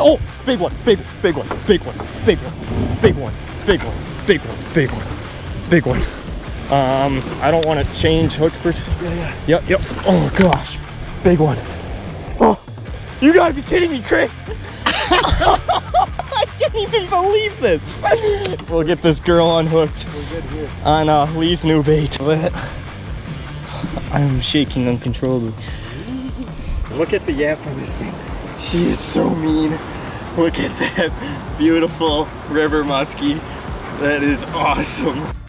Oh, big one, big, big one, big one, big one, big one, big one, big one, big one, big one. Um, I don't want to change hook pers- Yeah, yeah. Yep, yep. Oh gosh, big one. Oh, you gotta be kidding me, Chris. I can't even believe this. We'll get this girl unhooked on uh, Lee's new bait. I'm shaking uncontrollably. Look at the yap on this thing. She is so mean. Look at that beautiful river muskie. That is awesome.